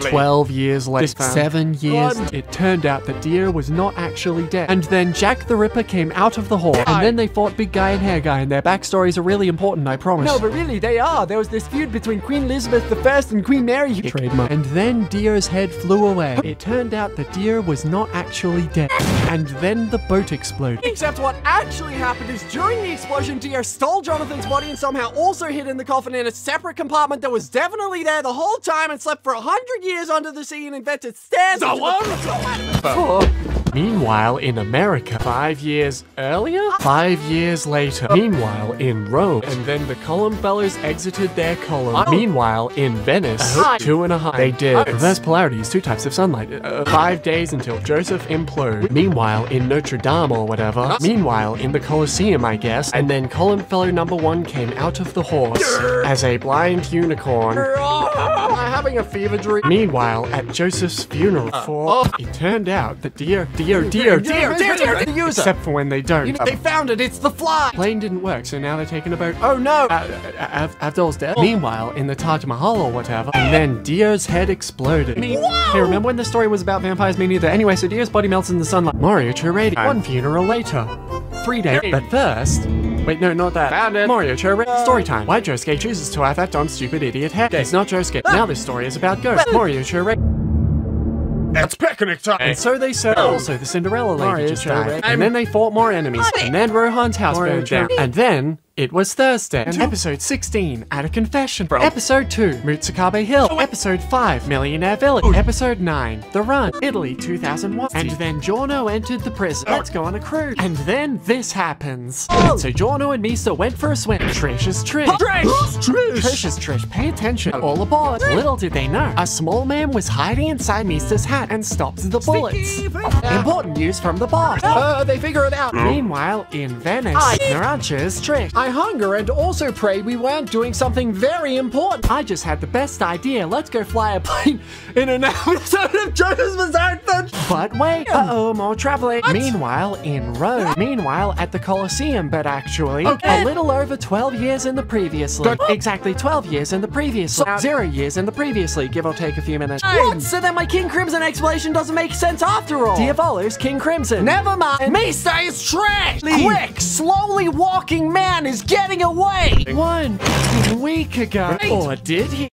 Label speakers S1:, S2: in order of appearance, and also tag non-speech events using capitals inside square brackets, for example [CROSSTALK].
S1: 12 years later,
S2: fam.
S1: seven years,
S2: Run.
S1: it turned out that Dio was not actually dead. And then Jack the Ripper came out of the hall, and then they fought Big Guy and Hair Guy, and their backstories are really important, I promise.
S2: No, but really, they are. There was this feud between Queen Elizabeth I and Queen Mary.
S1: trademark. And then Dio's head flew away. It turned out that Dio was not actually dead. And then the boat exploded.
S2: Except what actually happened is during the explosion, Deer stole Jonathan's body and somehow also hid in the coffin in a separate compartment that was definitely there the whole time and slept for a hundred years under the sea and invented stairs. The
S1: Meanwhile, in America, five years earlier? Five years later. Meanwhile, in Rome. And then the column fellows exited their column. Meanwhile, in Venice, uh-huh. two and a half. They did. Reverse polarity is two types of sunlight. Uh, uh, five days until Joseph imploded. Meanwhile, in Notre Dame or whatever. Meanwhile, in the Colosseum, I guess. And then column fellow number one came out of the horse as a blind unicorn.
S2: Am I having a fever dream?
S1: Meanwhile, at Joseph's funeral, uh, for oh. it turned out that dear, dear, [LAUGHS] dear, dear, dear, dear,
S2: the user.
S1: except for when they don't.
S2: They found it. It's the fly.
S1: Plane didn't work, so now they're taking a boat.
S2: Oh no.
S1: Uh, uh, Av- Avdol's dead. Meanwhile, in the Taj Mahal or whatever, and then Dio's head exploded. Hey, remember when the story was about vampires? Me neither. Anyway, so Dio's body melts in the sunlight. Mario Radio. One funeral later. Three days. But first. Wait, no, not that.
S2: Found it.
S1: Morioh Cho. Story time. Why Josuke chooses to have that dumb, stupid idiot hair. It's not Josuke. Now this story is about ghosts. Morioh Cho.
S3: It's picnic time.
S1: And so they saw also the Cinderella lady
S2: Mario
S1: just died. And then they fought more enemies. And then Rohan's house burned down. And then it was Thursday. And episode 16, At a Confession. Bro. episode 2, Mutsukabe Hill. Episode 5, Millionaire Village. Episode 9, The Run, Italy 2001. And then Giorno entered the prison. Let's go on a cruise. And then this happens. So Giorno and Mista went for a swim. Trish is [GASPS] Trish. Trish is Trish. Pay attention. All aboard. Little did they know, a small man was hiding inside Mista's hat and stopped the bullets. Important news from the boss.
S2: Uh, they figure it out.
S1: Meanwhile, in Venice, Narancia is Trish.
S2: I hunger and also pray we weren't doing something very important.
S1: I just had the best idea. Let's go fly a plane in an [LAUGHS] episode of
S2: JoJo's Bizarre.
S1: But wait, uh-oh, more traveling. Meanwhile, in Rome. Meanwhile, at the Colosseum, but actually, a little over 12 years in the previously. Exactly 12 years in the previously. Zero years in the previously, give or take a few minutes.
S2: What? So then my King Crimson explanation doesn't make sense after all.
S1: Diavolo's King Crimson.
S2: Never mind. Mista is trash. Quick, slowly walking man is getting away.
S1: One week ago. Or did he?